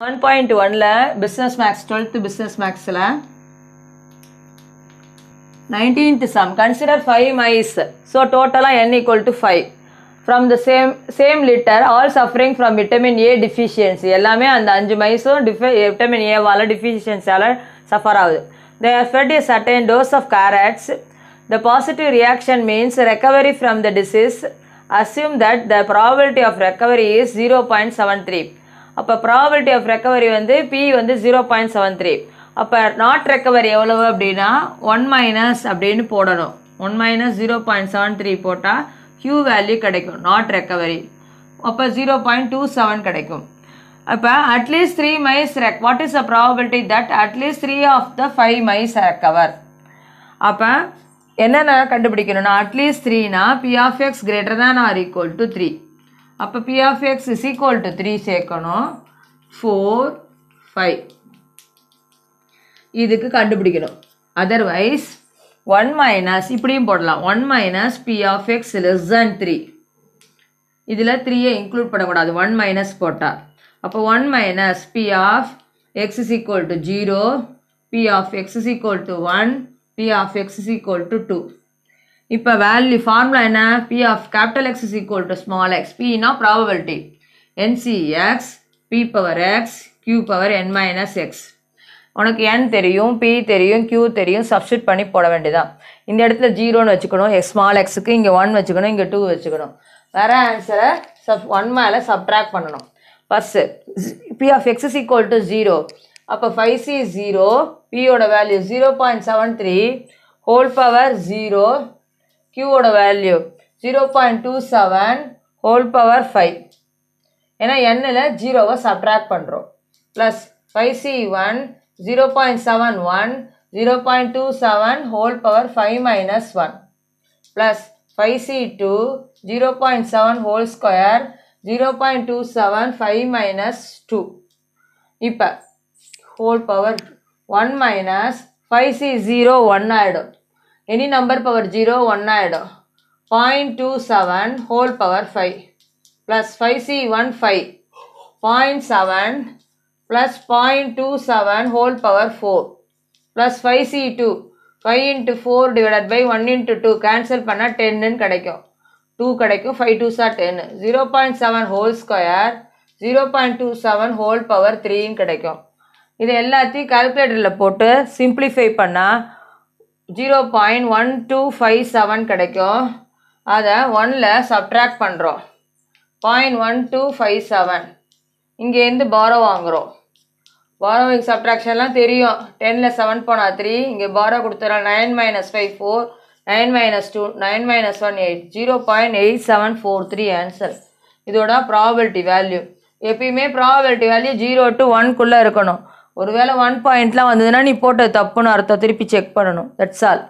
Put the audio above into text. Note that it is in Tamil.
ஒன் பாயிண்ட் ஒனில் பிஸ்னஸ் மேக்ஸ் டுவெல்த்து பிஸ்னஸ் மேக்ஸில் nineteenth sum consider five mice so டோட்டலாக N equal to five from the same same litter all suffering from vitamin A deficiency எல்லாமே அந்த அஞ்சு மைஸும் டிஃபி விட்டமின் ஏவால் டிஃபிஷியன்சியால் சஃபர் ஆகுது. They are fed a certain dose of carrots the positive reaction means recovery from the disease assume that the assume that the probability of recovery is 0.73 அப்போ ப்ராபபிலிட்டி ஆஃப் ரெக்கவரி வந்து பி வந்து ஜீரோ பாயிண்ட் செவன் த்ரீ அப்போ நாட் ரெக்கவரி எவ்வளவு அப்படின்னா ஒன் மைனஸ் அப்படின்னு போடணும். One minus zero point seven three போட்டால் ஹியூ வேல்யூ கிடைக்கும் நாட் ரெக்கவரி அப்போ ஜீரோ பாயிண்ட் டூ செவன் கிடைக்கும். அப்போ at least three mice ரெக் what is a probability that at least three of the five mice recover அப்போ என்னென்ன கண்டுபிடிக்கணும்னா at least த்ரீனா P of X greater than or equal to three அப்போ P of X is equal to three சேர்க்கணும். ஃபோர் ஃபைவ் இதுக்கு கண்டுபிடிக்கணும். அதர்வைஸ் ஒன் மைனஸ் இப்படியும் போடலாம். One minus P of X less than three இதில் த்ரீயை இன்க்ளூட் பண்ணக்கூடாது. ஒன் மைனஸ் போட்டால் அப்போ one minus P of X is equal to zero P of X is equal to one P of X is equal to two இப்போ வேல்யூ ஃபார்முலா என்ன? P of capital X is equal to small X பின்னா probability N C X P power X Q power N minus X உனக்கு என் தெரியும் பி தெரியும் க்யூ தெரியும் சப்ஸ்டியூட் பண்ணி போட வேண்டியதான் இந்த இடத்துல ஜீரோன்னு வச்சுக்கணும் எக்ஸ் ஸ்மால் எக்ஸுக்கு இங்கே ஒன் வச்சுக்கணும் இங்கே டூ வச்சுக்கணும். வேற ஆன்சரை சப் ஒன் மேலே சப்ட்ராக்ட் பண்ணணும். First P of X is equal to zero அப்போ ஃபைவ் சி ஜீரோ பியோட value zero point seven three whole power zero கியூவோட value zero point two seven whole power five ஏன்னா எண்ணில் ஜீரோவை சப்ராக்ட் பண்ணுறோம் plus five C one zero point seven one zero point two seven whole power five minus one plus five C two zero point seven whole square zero point two seven five minus two இப்போ whole power one minus five C zero one ஆகிடும் any number power zero one ஆகிடும் point two seven whole power five plus five C one five point seven plus point two seven whole power four plus five C two five into four divided by one into two cancel பண்ணால் டென்னு கிடைக்கும். டூ கிடைக்கும் ஃபைவ் டூ சார் டென்னு zero point seven whole square zero point two seven whole power த்ரீன்னு கிடைக்கும். இது எல்லாத்தையும் கால்குலேட்டரில் போட்டு சிம்பிளிஃபை பண்ணால் zero point one two five seven கிடைக்கும். அதை ஒனில் சப்ட்ராக்ட் பண்ணுறோம் point one two five seven இங்கேருந்து பாரோ வாங்குகிறோம் பாரோவிங் சப்ட்ராக்ஷன்லாம் தெரியும். டெனில் செவன் போனால் த்ரீ இங்கே பாரோ கொடுத்துறோம் nine minus five four nine minus two nine minus one eight zero point eight seven four three answer இதோட ப்ராபபிலிட்டி வேல்யூ எப்பயுமே ப்ராபபிலிட்டி வேல்யூ ஜீரோ டு ஒன்குள்ளே இருக்கணும். ஒருவேளை ஒன் பாயிண்ட்லாம் வந்ததுன்னா நீ போட்டது தப்புன்னு அர்த்தம். திருப்பி செக் பண்ணணும். That's all